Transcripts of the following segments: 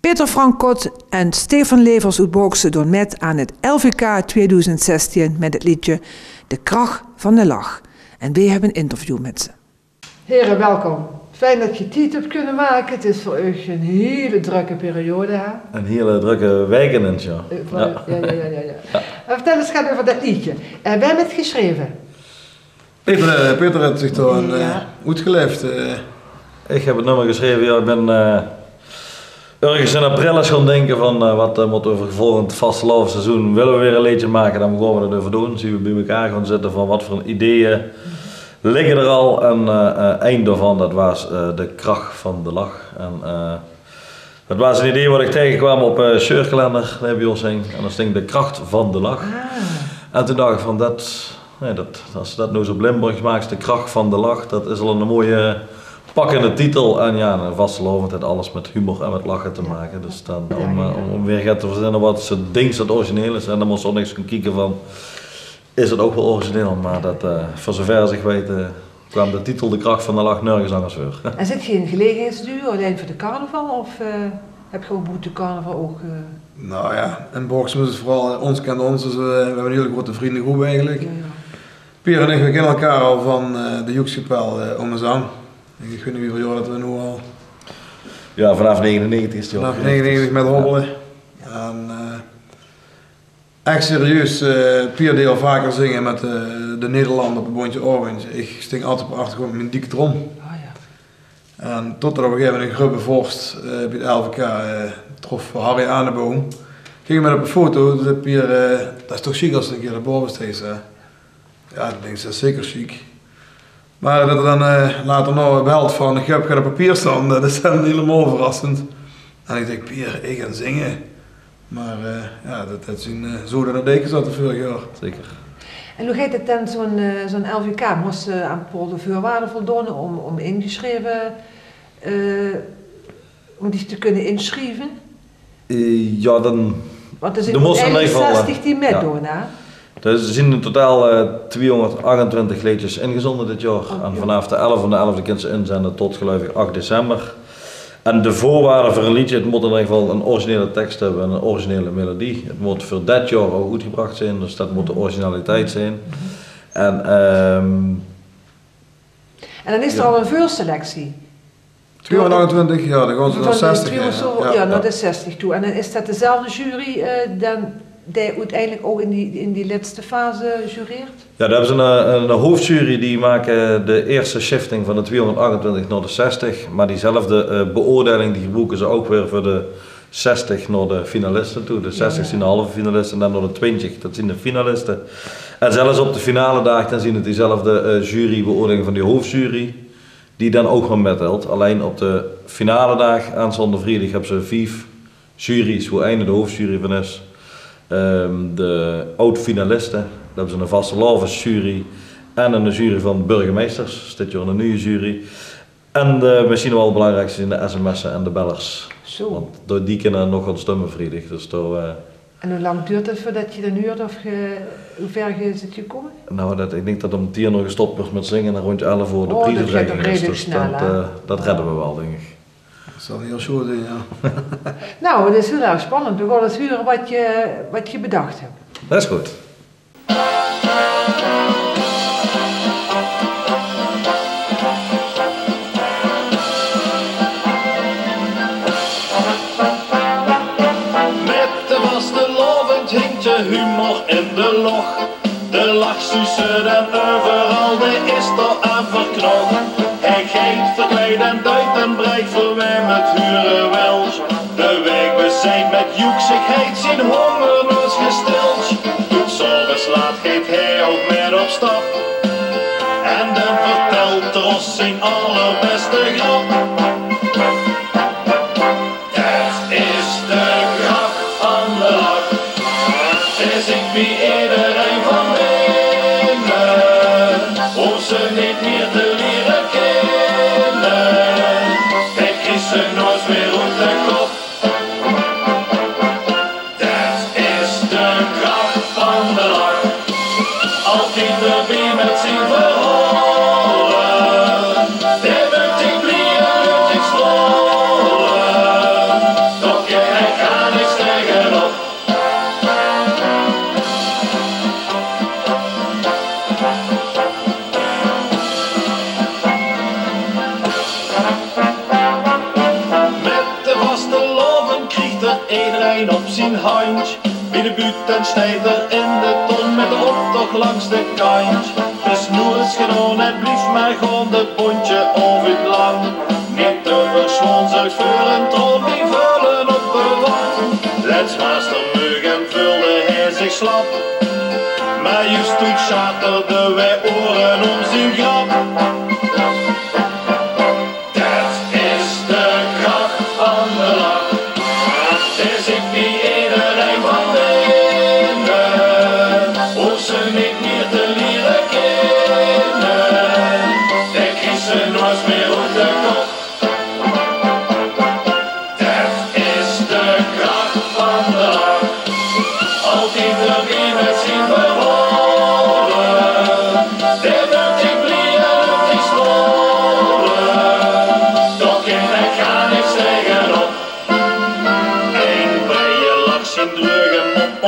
Peter Frankot en Stefan Levers uitboksen door met aan het LVK 2016 met het liedje De Kracht van de Lach. En we hebben een interview met ze. Heren, welkom. Fijn dat je tijd hebt kunnen maken. Het is voor u een hele drukke periode. Hè? Een hele drukke week in het jaar. Eh, Ja, ja, ja. ja, ja. Maar Vertel eens gaat over dat liedje. En wij hebben het geschreven. Peter, eh, Peter heeft zich toch een Ja. uh, uitgeleefd. Ik heb het nummer geschreven, ja, ik ben eh, ergens in april eens gaan denken van eh, wat uh, moeten we voor volgend vastelavondseizoen, willen we weer een liedje maken, dan gaan we dat even doen. Zien we bij elkaar gaan zitten van wat voor ideeën liggen er al. En eh eh, één daarvan, dat was eh, de kracht van de lach. En, eh, dat was een idee wat ik tegenkwam op uh, daar heb je ons heen. En dat sting de kracht van de lach. En toen dacht ik van dat, nee, dat, als dat nou zo op Limburgs maakt, de kracht van de lach, dat is al een mooie pakkende titel. En ja, een vastelovend heeft alles met humor en met lachen te maken. Dus dan, om, eh, om, om weer gaat te verzinnen wat ze ding dat origineel is. En dan moest er niks gaan kijken van, is het ook wel origineel? Maar dat, eh, voor zover als ik weet, eh, kwam de titel De kracht van de lach nergens anders voor. En zit je in een gelegenheidsduur alleen voor de carnaval? Of eh, heb je ook de carnaval ook... eh, Nou ja, in Boksem is het vooral ons kent ons, dus we hebben een hele grote vriendengroep eigenlijk. ja, ja. Pierre en ik we kennen elkaar al van eh, de Joekskapel uh, om de zang. Ik weet niet hoeveel jaar dat we nu al. Ja, vanaf 99 is het Vanaf 99 met hobbelen. En eh, echt serieus, eh Pierre deed al vaker zingen met eh, de Nederlander op bondje Orange. Ik sting altijd op de achtergrond met mijn dikke trom. Ah, ja. En tot er op een gegeven moment een grubbe vorst eh, bij het LVK eh, trof Harry Aaneboom. Ging met op een foto, zei Pierre, eh, dat is toch chic als het een keer naar boven steeds. hè? Ja, ik denk, dat is zeker chic. Maar dat er dan eh, later nog belt van, ik heb geen papier staan, dat is dan helemaal verrassend. En ik denk, Pierre, ik ga zingen. Maar eh, ja, dat, dat zien uh, zo dat deken zat vorig jaar. Zeker. En hoe gaat het dan zo'n eh, zo'n LVK? Moest ze aan bepaalde voorwaarden voldoen om, om ingeschreven, eh, om die te kunnen inschrijven? Eh, ja, dan Want er zijn geval, 60 die ja. meedoen, hè? Dus er zijn in totaal eh, 228 liedjes ingezonden dit jaar. Oh, en vanaf de 11 van de 11 kunnen ze inzenden tot geloof ik 8 december. En de voorwaarden voor een liedje, het moet in ieder geval een originele tekst hebben en een originele melodie. Het moet voor dit jaar ook uitgebracht zijn, dus dat moet de originaliteit zijn. En ehm, En dan is er Ja. al een voorselectie. 228, ja, dan gaan ze naar Van de 60. 200 ja. ja, Ja, naar ja. de 60 toe. En dan is dat dezelfde jury eh, dan die uiteindelijk ook in die, in die laatste fase jureert? ja, daar hebben ze een, een hoofdjury die maken de eerste shifting van de 228 naar de 60. Maar diezelfde eh, beoordeling die gebruiken ze ook weer voor de 60 naar de finalisten toe. De 60 Ja. zijn de halve finalisten en dan naar de 20, dat zijn de finalisten. En zelfs op de finale dag dan zien het diezelfde eh, jurybeoordeling van die hoofdjury. Die dan ook nog mettelt. Alleen op de finale dag aanstaande vrijdag hebben ze vijf juries, hoe einde de hoofdjury van is. Ehm, de oud-finalisten, daar hebben ze een vaste jury en een jury van burgemeesters, dus dit jaar een nieuwe jury. En de, misschien wel het belangrijkste zijn de sms'en en de bellers. Zo. Want door die kunnen nog gaan stemmen vrijdag. Dus door, eh, En hoe lang duurt het voordat je dan huurt of hoe ver je zit gekomen? nou, dat, ik denk dat om tien uur gestopt wordt met zingen en rond 11 voor de Oh, dat is. redelijk Dus snel, dat, eh, dat redden we wel, denk ik. Dat zal heel zo zijn, ja. Nou, het is heel erg spannend. We gaan eens huren wat je, wat je bedacht hebt. Dat is goed. Met de vaste lovend hinkt je humor in de lach. De lach sussen en overal, de is er aan verknocht. Wel. De weg we zijn met joeksigheid zijn honger nooit gestild. Toen s'avonds laat geeft hij ook met op stap. En dan vertelt er ons zijn allerbeste grap. Het is de kracht van de lach. Er zingt wie ze Bij de buurt en snijder in de ton met de optocht langs de kant. De snoer is gewoon, het blieft maar gewoon de pontje over het lang. Niet te versloon, zorgt voor een tron die vullen op de wand. Lensmaster mug en vulde hij zich slap. Maar juist toen schaterde wij oren om zijn grap.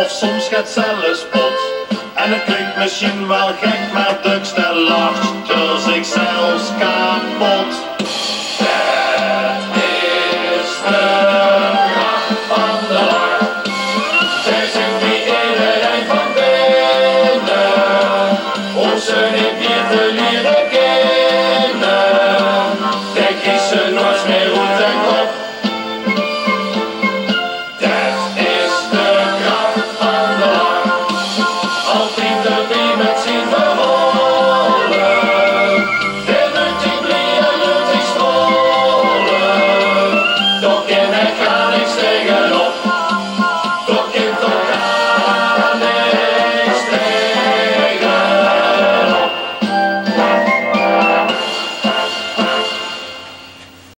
Of soms gaat zelfs pot. En het klinkt misschien wel gek, maar Duk stel lacht er zichzelf kapot.